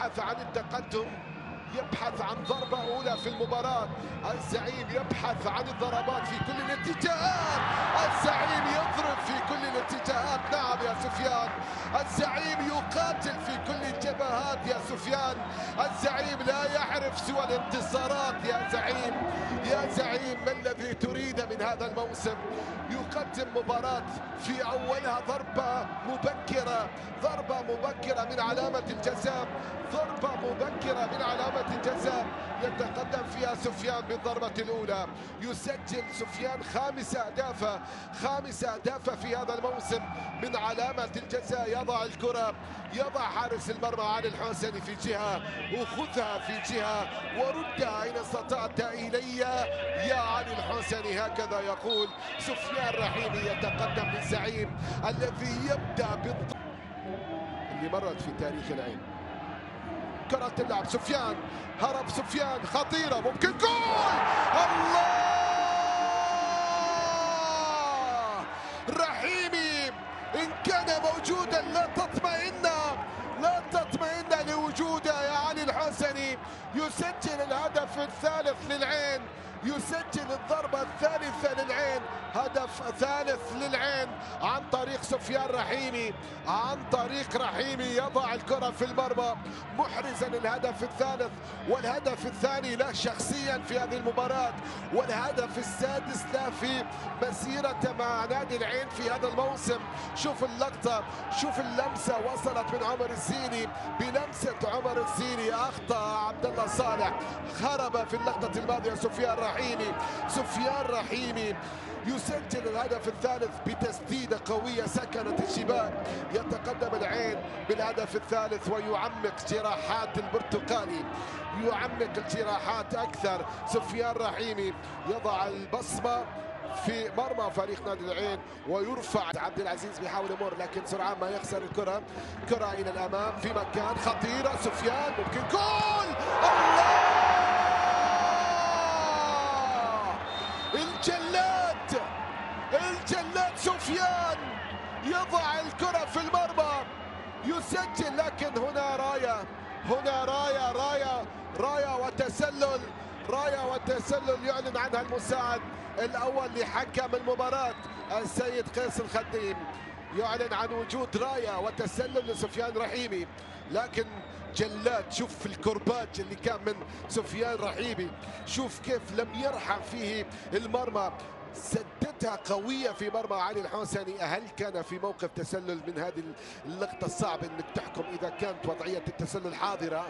يبحث عن التقدم يبحث عن ضربة أولى في المباراة. الزعيم يبحث عن الضربات في كل الاتجاهات. الزعيم يضرب في كل الاتجاهات. نعم يا سفيان. الزعيم يقاتل في كل الجبهات يا سفيان. الزعيم لا يعرف سوى الانتصارات يا زعيم. يا زعيم ما الذي تريد من هذا الموسم يقدم مباراة في أولها ضربة مبكرة ضربة مبكرة من علامة الجزاء ضربة مبكرة من علامة الجزاء. يتقدم فيها سفيان بالضربة الأولى. يسجل سفيان خامس أهدافه خامس أهدافه في هذا الموسم من علامة الجزاء. يضع الكرة يضع حارس المرمى علي الحسني في جهة وخذها في جهة وردها إن استطعت إلي. يا علي الحسني هكذا يقول سفيان رحيمي يتقدم للزعيم الذي يبدأ بالض... اللي مرت في تاريخ العين. كرة اللعب. سفيان. هرب سفيان. خطيرة. ممكن جول! الله! رحيمي إن كان موجودا لا تطمئن. لا تطمئن لوجوده يا علي الحسني. يسجل الهدف الثالث للعين. يسجل الضربة الثالثة للعين هدف ثالث للعين عن طريق سفيان رحيمي عن طريق رحيمي يضع الكرة في المرمى. محرزا الهدف الثالث والهدف الثاني له شخصيا في هذه المباراة والهدف السادس له في مسيرته مع نادي العين في هذا الموسم. شوف اللقطة شوف اللمسة وصلت من عمر الزيني بلمسة عمر الزيني أخطأ عبد الله صالح خرب في اللقطة الماضية. سفيان رحيمي سفيان رحيمي يسجل الهدف الثالث بتسديدة قوية. سكنت الشباك يتقدم العين بالهدف الثالث ويعمق جراحات البرتقالي. يعمق الجراحات أكثر. سفيان رحيمي يضع البصمة في مرمى فريق نادي العين ويرفع عبد العزيز بيحاول يمر لكن سرعان ما يخسر الكرة. كرة إلى الأمام في مكان خطيره سفيان ممكن جول! الله! الجلاد الجلاد سفيان! يضع الكرة في المرمى. يسجل لكن هنا راية. هنا راية راية راية وتسلل. رايه وتسلل يعلن عنها المساعد الأول لحكم المباراة السيد قيس الخديم. يعلن عن وجود رايه وتسلل لسفيان رحيمي. لكن جلاد شوف الكرباج اللي كان من سفيان رحيمي. شوف كيف لم يرحم فيه المرمى. سدتها قوية في مرمى علي الحسني. هل كان في موقف تسلل من هذه اللقطة الصعب إنك تحكم إذا كانت وضعية التسلل حاضرة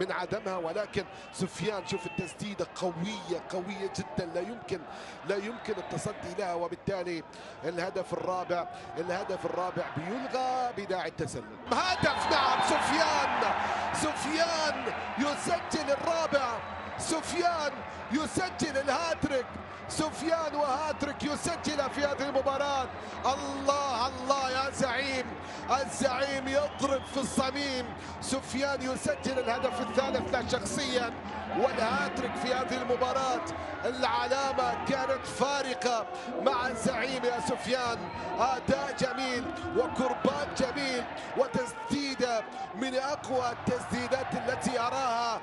من عدمها؟ ولكن سفيان شوف التسديدة قوية قوية جدا. لا يمكن لا يمكن التصدي لها. وبالتالي الهدف الرابع الهدف الرابع بيلغى بداعي التسلل. هدف نعم سفيان سفيان يسجل الرابع. سفيان يسجل الهاتريك. سفيان وهاتريك يسجل في هذه المباراة. الله الله يا زعيم. الزعيم يضرب في الصميم. سفيان يسجل الهدف الثالث له شخصيا. والهاتريك في هذه المباراة. العلامة كانت فارقة مع الزعيم يا سفيان. أداء جميل وكربات جميل وتسديدة من أقوى التسديدات التي أراها.